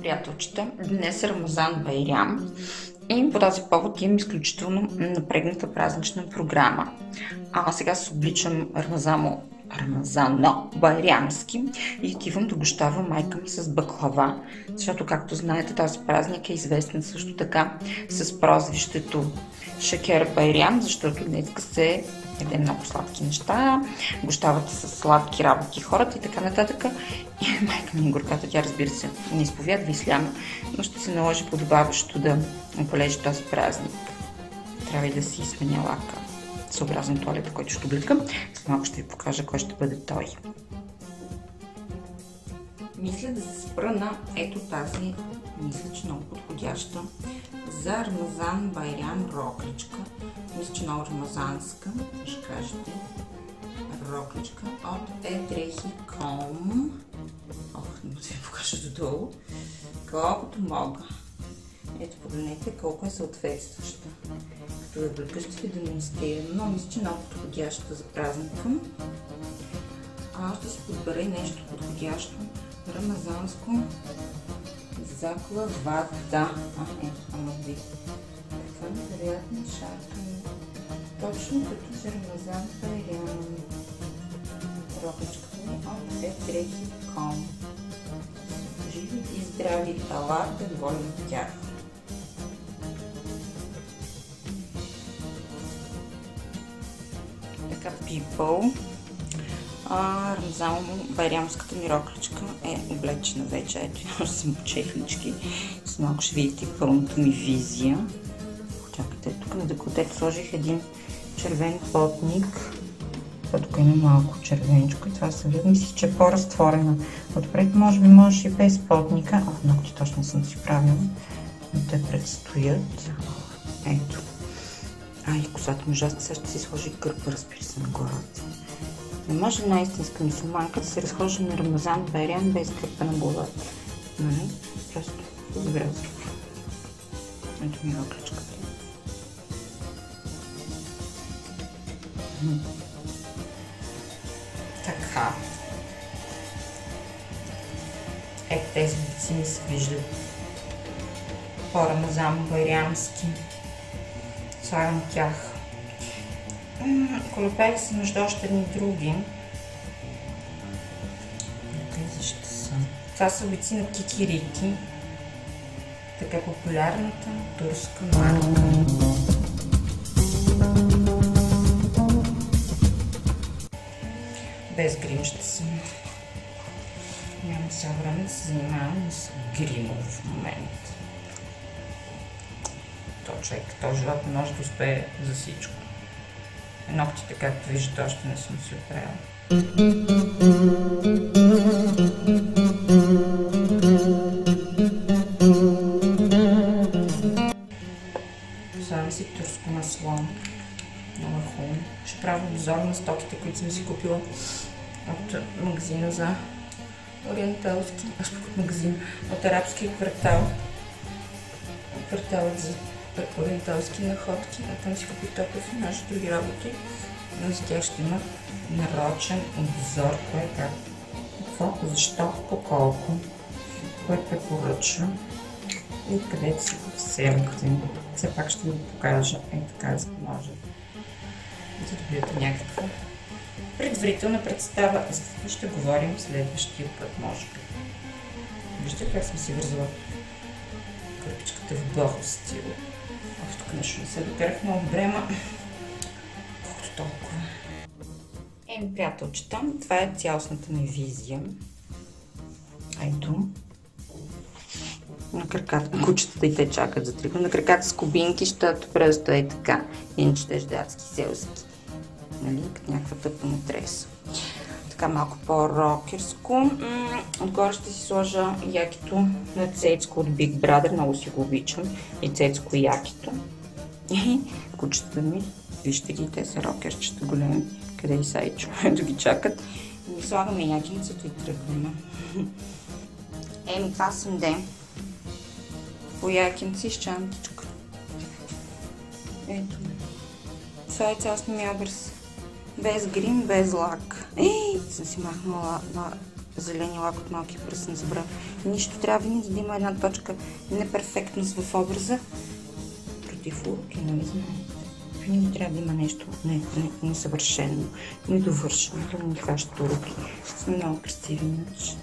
Приятелчета, днес е Рамазан Байрям и по този повод имам изключително напрегната празнична програма. А сега се обличам Рамазамо Рамазано Байрямски и отивам да гощава майка ми с баклава, защото, както знаете, този празник е известен също така с прозвището Шекер Байрям, защото днес се яде много сладки неща, гощават с сладки работи хората и така нататък. И майка ми горката, тя разбира се не изповядва исляма, но ще се наложи подобаващо да полежи този празник. Трябва и да си сменя лака, съобразно туалета, който ще обликам. След малко ще ви покажа кой ще бъде той. Мисля да се спра на ето тази, мисля, че много подходяща за Рамазан Байрям рокличка. Мисля, че много рамазанска, ще кажете. Рокличка от Eдрехи.com Ох, не се покажа додолу. Колкото мога. Ето, погледнете колко е съответстваща. Като е бликаща ще ви демонстрирам, но мисля, че много подходяща за празника. А ще си подбера нещо подходящо рамазанско за главата. А, ето, само ви. Така, вероятно, шарка точно като за рамазан Байрям. Робичката ми от Етрехи.com Живи и здрави тала, да от тях. Така, people. Рамзан Байрямската ми рокличка е облечена вече. Ето, още съм чехлички. С малко ще видите пълната ми визия. Чакайте, тук на деколтето сложих един червен потник. тук има малко червеничко и това се вид. Мислих, че е по-разтворена. Отпред може би можеш и без потника. О, ногти точно съм си правила. Но те предстоят. Ето. Ай, косата ми ужасна. Сега ще си сложи кърпа, разбира се, на главата. Не може една истинска мусулманка да се разхожда на Рамазан Байрян без кърпа на главата. Нали? Просто добре Ето ми окличката. Така. Ето тези лици ми се виждат по-рамазан байрямски. Слагам тях Колепаях се между още едни други. Тези ще са. Това са обици на кикирики. Така популярната турска марка. Без грим ще съм. Нямам сега време да се занимавам с грима в момента. То човек, то живот може да успее за всичко. Ногтите, както виждате, още не съм си оправила. Слагам си турско масло. Много е хубаво. Ще правя обзор на стоките, които съм си купила от магазина за ориенталски, аз от магазин, от арабския квартал. Кварталът за ориенталски находки, а там си купих топов и наши други работи. Но за тях ще има нарочен обзор, кое как, какво, защо, по колко, кое препоръчвам и където си вземате. Все пак ще ви го покажа, е така, за да може да добиете някаква предварителна представа, за какво ще говорим следващия път, може би. Вижте как съм си вързала кърпичката в бохо стил. Ох, тук нещо не се докарах много брема. Колкото толкова. Еми, приятелчета, това е цялостната ми визия. Ето. На краката, кучетата и те чакат за трико. На краката с кубинки, защото просто е така. Иначе те ждатски, селски. Нали, като някаква тъпа треса. Така малко по-рокерско. Отгоре ще си сложа якито на Цецко от Big Brother. Много си го обичам. И Цецко якито. И кучета ми. Вижте ги, те са рокерчета големи. Къде и сайчо, ето ги чакат. И слагаме якинцето и тръгваме. Еми, това съм ден. По якинци с чантичка. Ето. Това е цялостния образ. Без грим, без лак. Ей, съм си махнала на зелени лак от малки пръст, не забравя. Нищо трябва винаги да има една точка неперфектност в образа. Против уроки, нали знаете? Винаги трябва да има нещо не, не, несъвършено, недовършено, да ни хващат уроки. Сме много красиви, иначе.